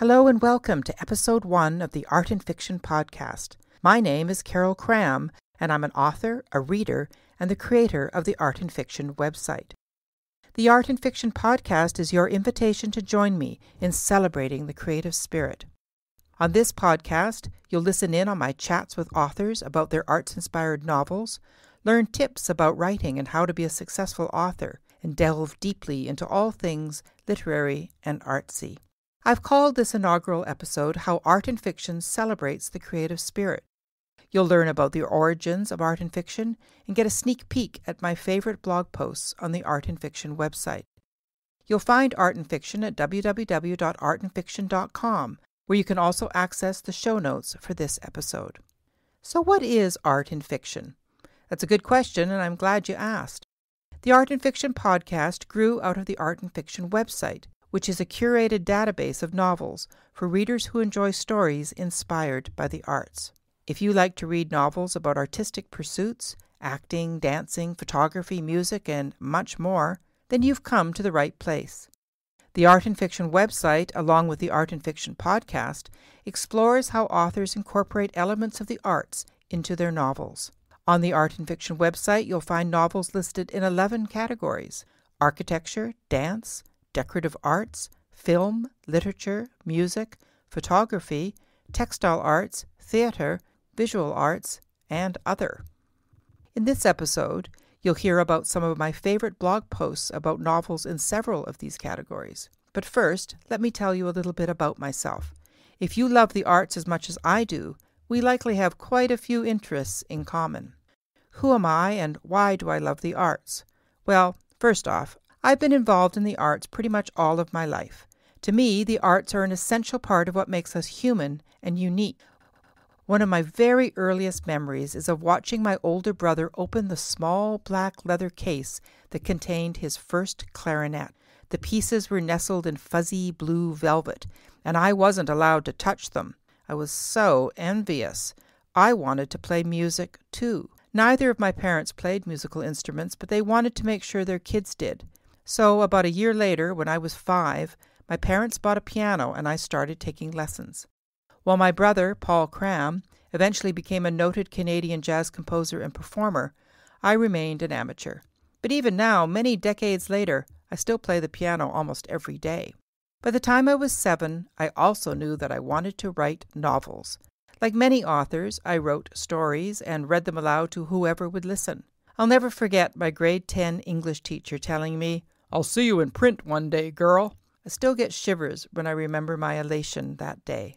Hello and welcome to episode one of the Art in Fiction podcast. My name is Carol Cram, and I'm an author, a reader, and the creator of the Art in Fiction website. The Art in Fiction podcast is your invitation to join me in celebrating the creative spirit. On this podcast, you'll listen in on my chats with authors about their arts inspired novels, learn tips about writing and how to be a successful author, and delve deeply into all things literary and artsy. I've called this inaugural episode How Art in Fiction Celebrates the Creative Spirit. You'll learn about the origins of art in fiction and get a sneak peek at my favorite blog posts on the Art in Fiction website. You'll find Art in Fiction at www.artinfiction.com, where you can also access the show notes for this episode. So, what is art in fiction? That's a good question, and I'm glad you asked. The Art in Fiction podcast grew out of the Art in Fiction website which is a curated database of novels for readers who enjoy stories inspired by the arts. If you like to read novels about artistic pursuits, acting, dancing, photography, music, and much more, then you've come to the right place. The Art in Fiction website, along with the Art in Fiction podcast, explores how authors incorporate elements of the arts into their novels. On the Art in Fiction website, you'll find novels listed in 11 categories architecture, dance, decorative arts, film, literature, music, photography, textile arts, theater, visual arts, and other. In this episode, you'll hear about some of my favorite blog posts about novels in several of these categories. But first, let me tell you a little bit about myself. If you love the arts as much as I do, we likely have quite a few interests in common. Who am I and why do I love the arts? Well, first off, I've been involved in the arts pretty much all of my life. To me, the arts are an essential part of what makes us human and unique. One of my very earliest memories is of watching my older brother open the small black leather case that contained his first clarinet. The pieces were nestled in fuzzy blue velvet, and I wasn't allowed to touch them. I was so envious. I wanted to play music too. Neither of my parents played musical instruments, but they wanted to make sure their kids did. So, about a year later, when I was five, my parents bought a piano and I started taking lessons. While my brother, Paul Cram, eventually became a noted Canadian jazz composer and performer, I remained an amateur. But even now, many decades later, I still play the piano almost every day. By the time I was seven, I also knew that I wanted to write novels. Like many authors, I wrote stories and read them aloud to whoever would listen. I'll never forget my grade 10 English teacher telling me, I'll see you in print one day, girl. I still get shivers when I remember my elation that day.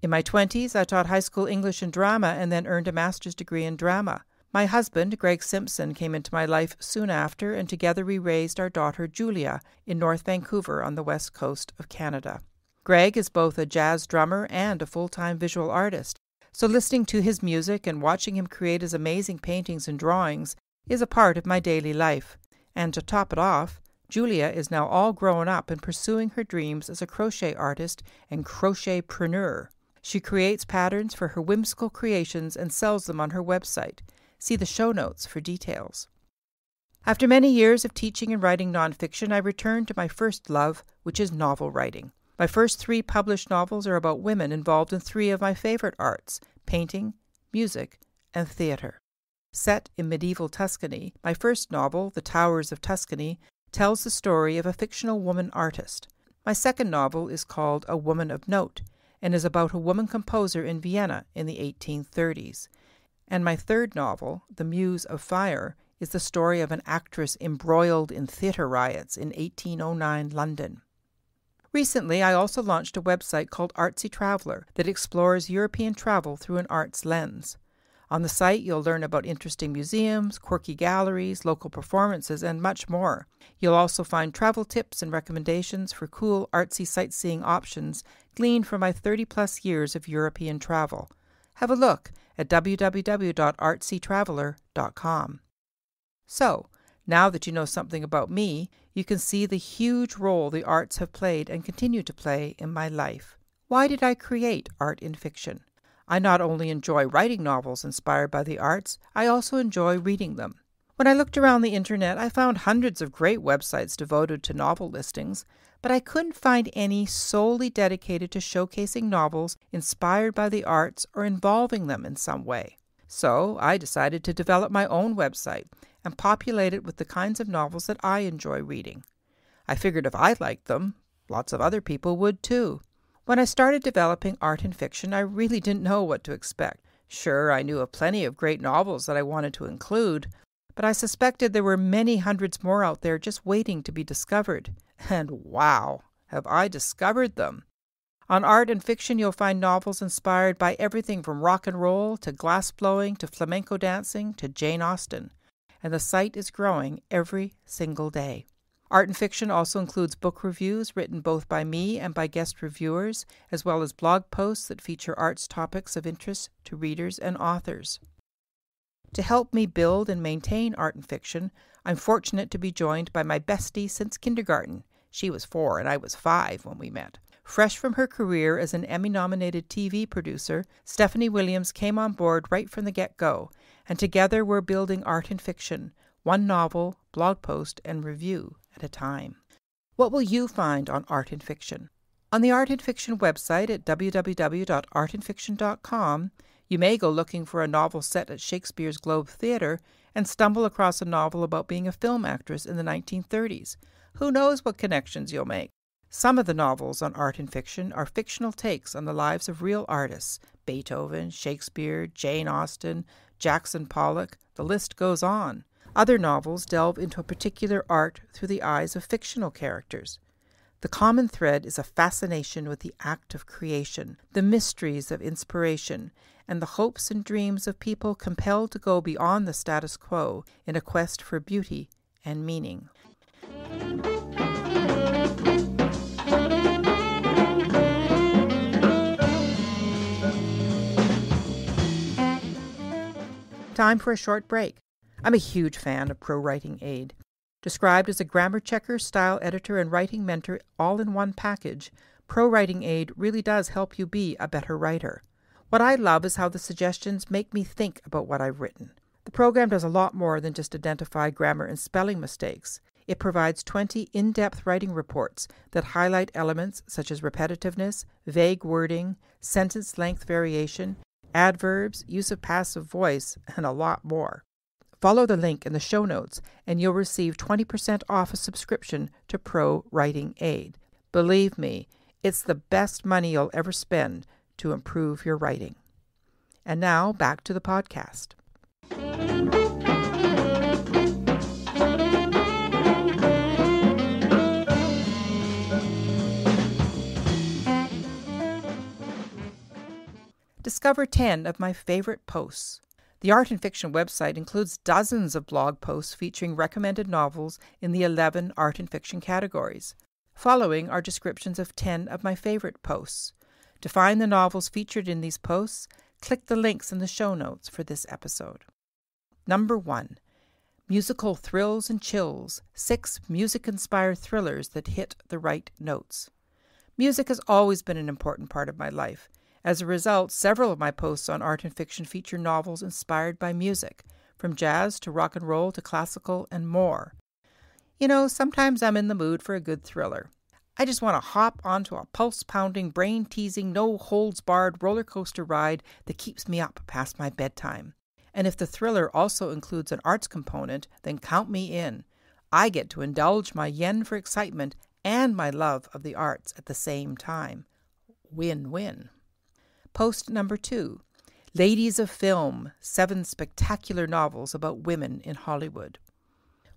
In my 20s, I taught high school English and drama and then earned a master's degree in drama. My husband, Greg Simpson, came into my life soon after, and together we raised our daughter Julia in North Vancouver on the west coast of Canada. Greg is both a jazz drummer and a full time visual artist, so listening to his music and watching him create his amazing paintings and drawings is a part of my daily life. And to top it off, Julia is now all grown up and pursuing her dreams as a crochet artist and crochetpreneur. She creates patterns for her whimsical creations and sells them on her website. See the show notes for details. After many years of teaching and writing nonfiction, I returned to my first love, which is novel writing. My first three published novels are about women involved in three of my favorite arts painting, music, and theater. Set in medieval Tuscany, my first novel, The Towers of Tuscany, tells the story of a fictional woman artist. My second novel is called A Woman of Note and is about a woman composer in Vienna in the 1830s. And my third novel, The Muse of Fire, is the story of an actress embroiled in theatre riots in 1809 London. Recently, I also launched a website called Artsy Traveler that explores European travel through an arts lens. On the site, you'll learn about interesting museums, quirky galleries, local performances, and much more. You'll also find travel tips and recommendations for cool, artsy sightseeing options gleaned from my 30 plus years of European travel. Have a look at www.artsytraveler.com. So, now that you know something about me, you can see the huge role the arts have played and continue to play in my life. Why did I create art in fiction? I not only enjoy writing novels inspired by the arts, I also enjoy reading them. When I looked around the internet, I found hundreds of great websites devoted to novel listings, but I couldn't find any solely dedicated to showcasing novels inspired by the arts or involving them in some way. So I decided to develop my own website and populate it with the kinds of novels that I enjoy reading. I figured if I liked them, lots of other people would too. When I started developing art in fiction, I really didn't know what to expect. Sure, I knew of plenty of great novels that I wanted to include, but I suspected there were many hundreds more out there just waiting to be discovered. And wow, have I discovered them! On art in fiction, you'll find novels inspired by everything from rock and roll to glass blowing to flamenco dancing to Jane Austen, and the site is growing every single day. Art in fiction also includes book reviews written both by me and by guest reviewers, as well as blog posts that feature arts topics of interest to readers and authors. To help me build and maintain art in fiction, I'm fortunate to be joined by my bestie since kindergarten. She was four and I was five when we met. Fresh from her career as an Emmy nominated TV producer, Stephanie Williams came on board right from the get go, and together we're building art in fiction, one novel, blog post, and review at a time. What will you find on art in fiction? On the Art in Fiction website at www.artinfiction.com, you may go looking for a novel set at Shakespeare's Globe Theatre and stumble across a novel about being a film actress in the 1930s. Who knows what connections you'll make? Some of the novels on art in fiction are fictional takes on the lives of real artists Beethoven, Shakespeare, Jane Austen, Jackson Pollock, the list goes on. Other novels delve into a particular art through the eyes of fictional characters. The common thread is a fascination with the act of creation, the mysteries of inspiration, and the hopes and dreams of people compelled to go beyond the status quo in a quest for beauty and meaning. Time for a short break. I'm a huge fan of Pro Writing Aid. Described as a grammar checker, style editor, and writing mentor all in one package, Pro Writing Aid really does help you be a better writer. What I love is how the suggestions make me think about what I've written. The program does a lot more than just identify grammar and spelling mistakes. It provides 20 in depth writing reports that highlight elements such as repetitiveness, vague wording, sentence length variation, adverbs, use of passive voice, and a lot more. Follow the link in the show notes and you'll receive 20% off a subscription to Pro Writing Aid. Believe me, it's the best money you'll ever spend to improve your writing. And now back to the podcast. Discover 10 of my favorite posts the Art in Fiction website includes dozens of blog posts featuring recommended novels in the 11 art in fiction categories. Following are descriptions of 10 of my favorite posts. To find the novels featured in these posts, click the links in the show notes for this episode. Number 1 Musical Thrills and Chills Six Music Inspired Thrillers That Hit the Right Notes. Music has always been an important part of my life. As a result, several of my posts on art in fiction feature novels inspired by music, from jazz to rock and roll to classical and more. You know, sometimes I'm in the mood for a good thriller. I just want to hop onto a pulse pounding, brain teasing, no holds barred roller coaster ride that keeps me up past my bedtime. And if the thriller also includes an arts component, then count me in. I get to indulge my yen for excitement and my love of the arts at the same time. Win win. Post number two Ladies of Film Seven Spectacular Novels About Women in Hollywood.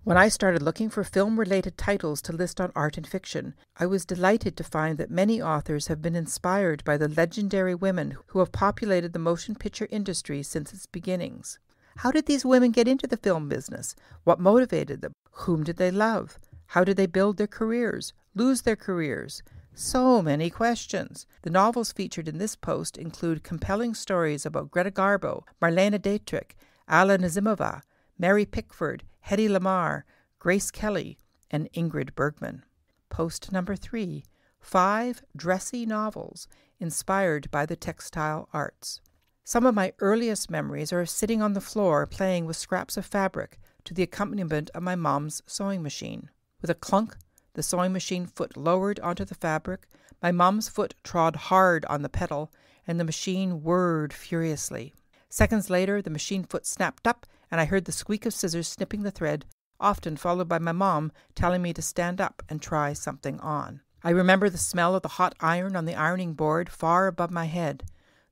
When I started looking for film related titles to list on art in fiction, I was delighted to find that many authors have been inspired by the legendary women who have populated the motion picture industry since its beginnings. How did these women get into the film business? What motivated them? Whom did they love? How did they build their careers, lose their careers? So many questions. The novels featured in this post include compelling stories about Greta Garbo, Marlene Dietrich, Alla Nazimova, Mary Pickford, Hedy Lamarr, Grace Kelly, and Ingrid Bergman. Post number three Five dressy novels inspired by the textile arts. Some of my earliest memories are of sitting on the floor playing with scraps of fabric, to the accompaniment of my mom's sewing machine. With a clunk, the sewing machine foot lowered onto the fabric, my mom's foot trod hard on the pedal, and the machine whirred furiously. Seconds later, the machine foot snapped up, and I heard the squeak of scissors snipping the thread, often followed by my mom telling me to stand up and try something on. I remember the smell of the hot iron on the ironing board far above my head,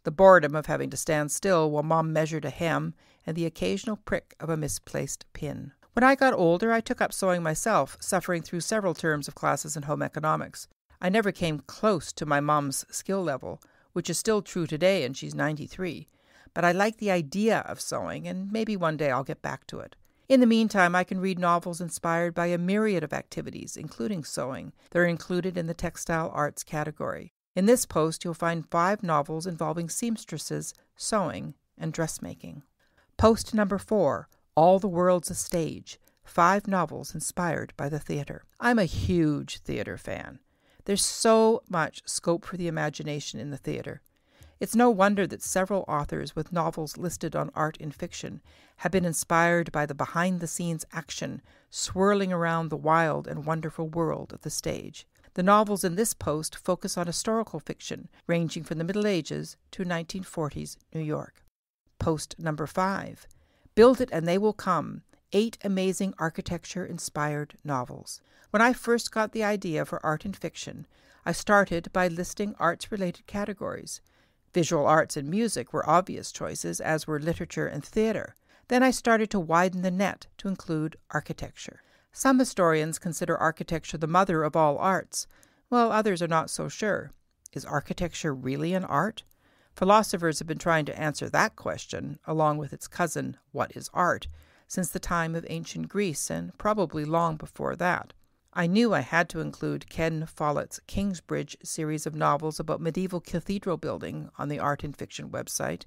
the boredom of having to stand still while mom measured a hem, and the occasional prick of a misplaced pin. When I got older, I took up sewing myself, suffering through several terms of classes in home economics. I never came close to my mom's skill level, which is still true today, and she's 93. But I like the idea of sewing, and maybe one day I'll get back to it. In the meantime, I can read novels inspired by a myriad of activities, including sewing, They're included in the textile arts category. In this post, you'll find five novels involving seamstresses, sewing, and dressmaking. Post number four All the World's a Stage Five Novels Inspired by the Theater. I'm a huge theater fan. There's so much scope for the imagination in the theater. It's no wonder that several authors with novels listed on Art in Fiction have been inspired by the behind the scenes action swirling around the wild and wonderful world of the stage. The novels in this post focus on historical fiction, ranging from the Middle Ages to 1940s New York. Post number five Build It and They Will Come Eight Amazing Architecture Inspired Novels. When I first got the idea for art in fiction, I started by listing arts related categories. Visual arts and music were obvious choices, as were literature and theater. Then I started to widen the net to include architecture. Some historians consider architecture the mother of all arts, while others are not so sure. Is architecture really an art? Philosophers have been trying to answer that question, along with its cousin, What is art, since the time of ancient Greece and probably long before that. I knew I had to include Ken Follett's Kingsbridge series of novels about medieval cathedral building on the Art in Fiction website.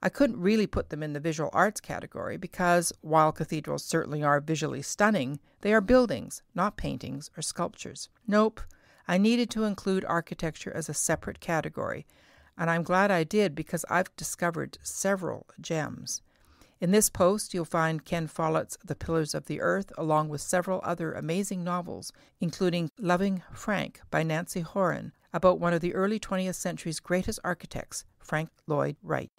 I couldn't really put them in the visual arts category because, while cathedrals certainly are visually stunning, they are buildings, not paintings or sculptures. Nope, I needed to include architecture as a separate category, and I'm glad I did because I've discovered several gems. In this post, you'll find Ken Follett's The Pillars of the Earth, along with several other amazing novels, including Loving Frank by Nancy Horan, about one of the early 20th century's greatest architects, Frank Lloyd Wright.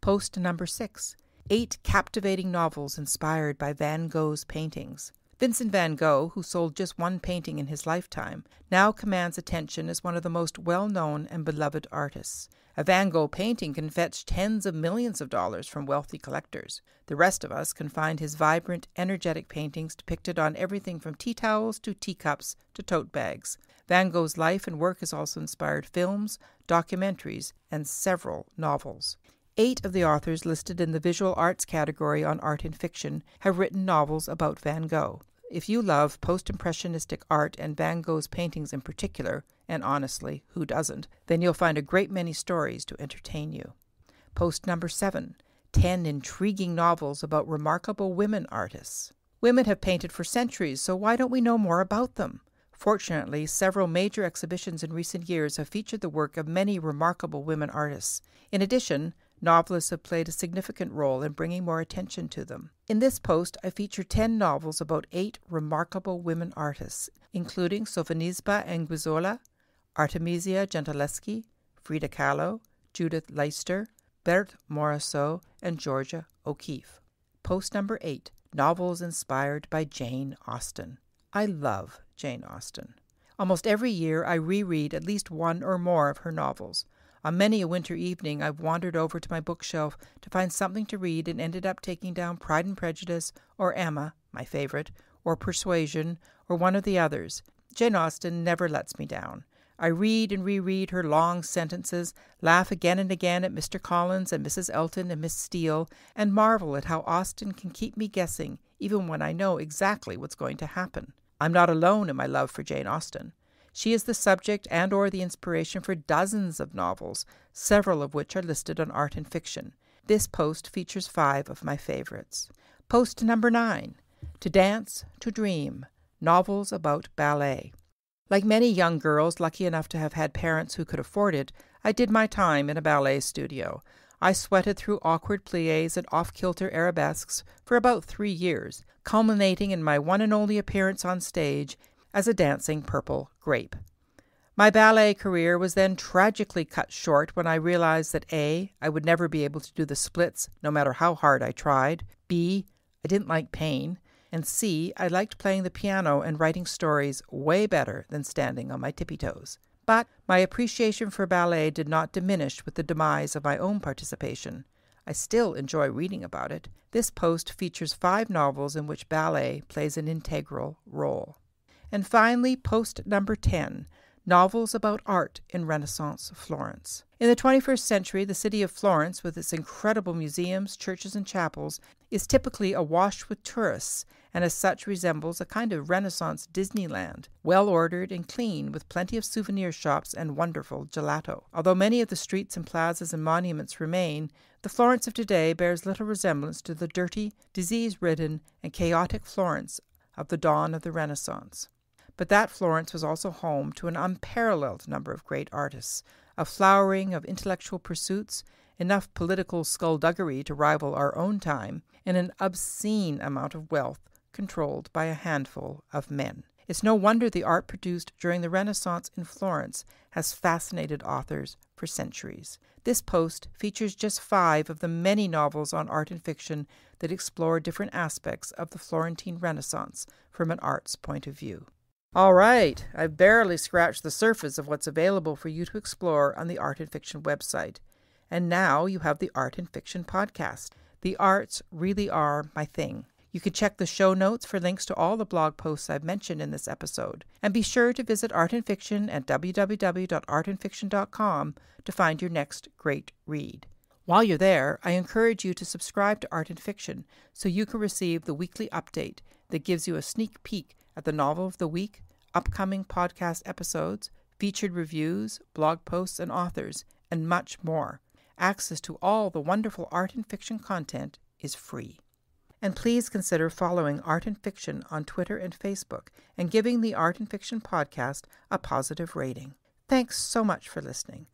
Post number six Eight captivating novels inspired by Van Gogh's paintings. Vincent van Gogh, who sold just one painting in his lifetime, now commands attention as one of the most well known and beloved artists. A Van Gogh painting can fetch tens of millions of dollars from wealthy collectors. The rest of us can find his vibrant, energetic paintings depicted on everything from tea towels to teacups to tote bags. Van Gogh's life and work has also inspired films, documentaries, and several novels. Eight of the authors listed in the visual arts category on Art in Fiction have written novels about Van Gogh. If you love post impressionistic art and Van Gogh's paintings in particular, and honestly, who doesn't, then you'll find a great many stories to entertain you. Post number seven 10 intriguing novels about remarkable women artists. Women have painted for centuries, so why don't we know more about them? Fortunately, several major exhibitions in recent years have featured the work of many remarkable women artists. In addition, Novelists have played a significant role in bringing more attention to them. In this post, I feature 10 novels about eight remarkable women artists, including Sofonisba Anguissola, Artemisia Gentileschi, Frida Kahlo, Judith Leyster, Berthe Morisot, and Georgia O'Keeffe. Post number 8 Novels inspired by Jane Austen. I love Jane Austen. Almost every year, I reread at least one or more of her novels. On many a winter evening, I've wandered over to my bookshelf to find something to read and ended up taking down Pride and Prejudice, or Emma, my favorite, or Persuasion, or one of the others. Jane Austen never lets me down. I read and reread her long sentences, laugh again and again at Mr. Collins and Mrs. Elton and Miss Steele, and marvel at how Austen can keep me guessing even when I know exactly what's going to happen. I'm not alone in my love for Jane Austen. She is the subject and or the inspiration for dozens of novels, several of which are listed on Art in Fiction. This post features five of my favorites. Post number nine To Dance, to Dream Novels about Ballet. Like many young girls lucky enough to have had parents who could afford it, I did my time in a ballet studio. I sweated through awkward plies and off kilter arabesques for about three years, culminating in my one and only appearance on stage as a dancing purple grape. My ballet career was then tragically cut short when I realized that A. I would never be able to do the splits no matter how hard I tried, B. I didn't like pain, and C. I liked playing the piano and writing stories way better than standing on my tippy toes. But my appreciation for ballet did not diminish with the demise of my own participation. I still enjoy reading about it. This post features five novels in which ballet plays an integral role. And finally, post number 10 novels about art in Renaissance Florence. In the 21st century, the city of Florence, with its incredible museums, churches, and chapels, is typically awash with tourists and as such resembles a kind of Renaissance Disneyland, well ordered and clean, with plenty of souvenir shops and wonderful gelato. Although many of the streets and plazas and monuments remain, the Florence of today bears little resemblance to the dirty, disease ridden, and chaotic Florence of the dawn of the Renaissance. But that Florence was also home to an unparalleled number of great artists, a flowering of intellectual pursuits, enough political skullduggery to rival our own time, and an obscene amount of wealth controlled by a handful of men. It's no wonder the art produced during the Renaissance in Florence has fascinated authors for centuries. This post features just five of the many novels on art in fiction that explore different aspects of the Florentine Renaissance from an art's point of view. All right, I've barely scratched the surface of what's available for you to explore on the Art in Fiction website. And now you have the Art in Fiction podcast. The arts really are my thing. You can check the show notes for links to all the blog posts I've mentioned in this episode. And be sure to visit Art in Fiction at www.artinfiction.com to find your next great read. While you're there, I encourage you to subscribe to Art in Fiction so you can receive the weekly update that gives you a sneak peek at the novel of the week, upcoming podcast episodes, featured reviews, blog posts, and authors, and much more. Access to all the wonderful art in fiction content is free. And please consider following Art in Fiction on Twitter and Facebook and giving the Art in Fiction podcast a positive rating. Thanks so much for listening.